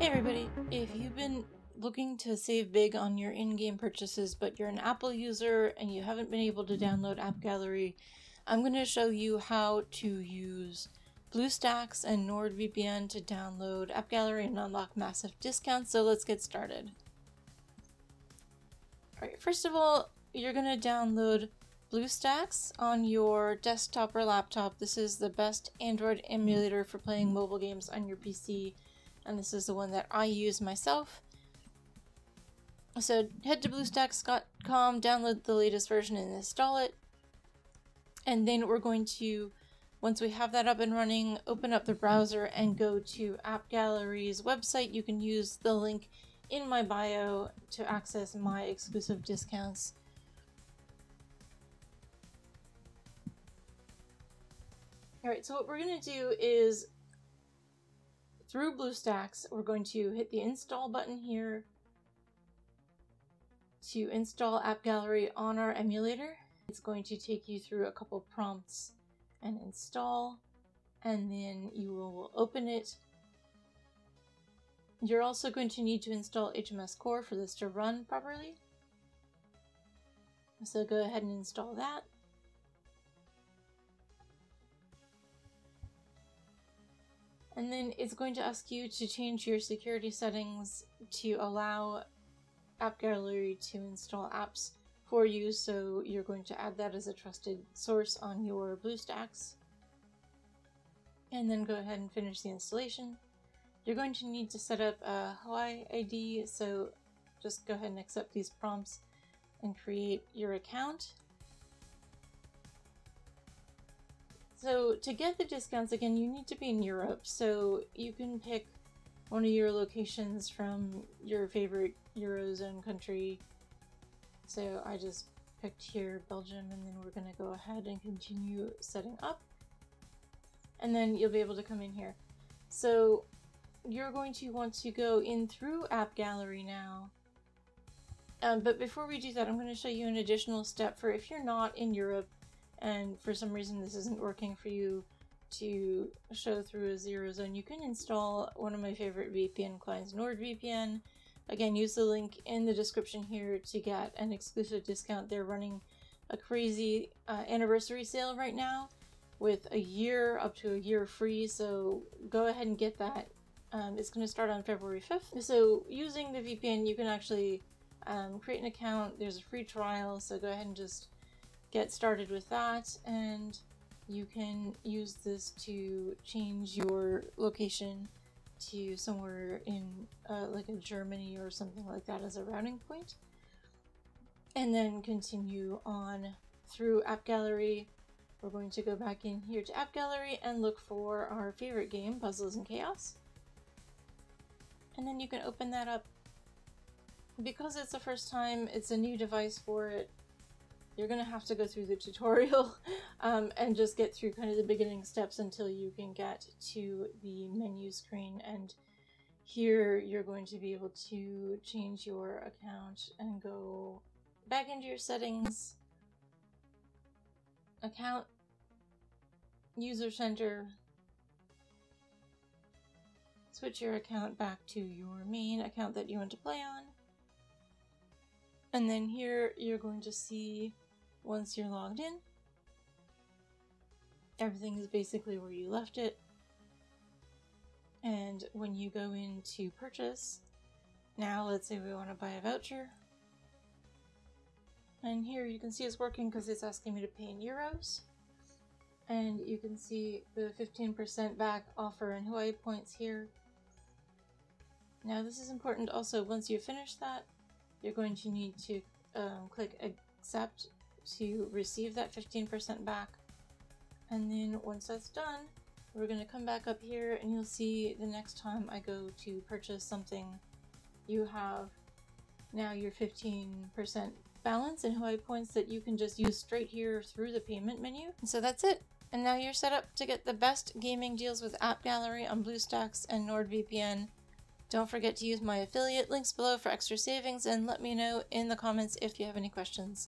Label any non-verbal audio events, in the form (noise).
Hey everybody, if you've been looking to save big on your in-game purchases but you're an Apple user and you haven't been able to download App Gallery, I'm going to show you how to use BlueStacks and NordVPN to download App Gallery and unlock massive discounts, so let's get started. Alright, first of all, you're going to download BlueStacks on your desktop or laptop. This is the best Android emulator for playing mobile games on your PC and this is the one that I use myself. So head to BlueStacks.com, download the latest version and install it. And then we're going to, once we have that up and running, open up the browser and go to App Gallery's website. You can use the link in my bio to access my exclusive discounts. Alright, so what we're going to do is through BlueStacks, we're going to hit the install button here to install App Gallery on our emulator. It's going to take you through a couple prompts and install, and then you will open it. You're also going to need to install HMS Core for this to run properly. So go ahead and install that. And then it's going to ask you to change your security settings to allow App Gallery to install apps for you. So you're going to add that as a trusted source on your BlueStacks. And then go ahead and finish the installation. You're going to need to set up a Huawei ID, so just go ahead and accept these prompts and create your account. So to get the discounts, again, you need to be in Europe. So you can pick one of your locations from your favorite Eurozone country. So I just picked here Belgium and then we're going to go ahead and continue setting up. And then you'll be able to come in here. So you're going to want to go in through App Gallery now. Um, but before we do that, I'm going to show you an additional step for if you're not in Europe and for some reason this isn't working for you to show through a zero zone, you can install one of my favorite VPN clients, NordVPN. Again, use the link in the description here to get an exclusive discount. They're running a crazy uh, anniversary sale right now with a year up to a year free, so go ahead and get that. Um, it's going to start on February 5th. So using the VPN, you can actually um, create an account. There's a free trial, so go ahead and just get started with that and you can use this to change your location to somewhere in uh, like a Germany or something like that as a routing point. And then continue on through app gallery. We're going to go back in here to app gallery and look for our favorite game puzzles and chaos. And then you can open that up. Because it's the first time it's a new device for it you're going to have to go through the tutorial (laughs) um, and just get through kind of the beginning steps until you can get to the menu screen. And here you're going to be able to change your account and go back into your settings account user center switch your account back to your main account that you want to play on. And then here you're going to see once you're logged in. Everything is basically where you left it. And when you go in to purchase, now let's say we want to buy a voucher. And here you can see it's working because it's asking me to pay in euros. And you can see the 15% back offer and Huawei points here. Now this is important also, once you finish that, you're going to need to um, click accept to receive that 15% back. And then once that's done, we're going to come back up here and you'll see the next time I go to purchase something, you have now your 15% balance in Huawei points that you can just use straight here through the payment menu. And so that's it. And now you're set up to get the best gaming deals with App Gallery on BlueStacks and NordVPN. Don't forget to use my affiliate links below for extra savings and let me know in the comments if you have any questions.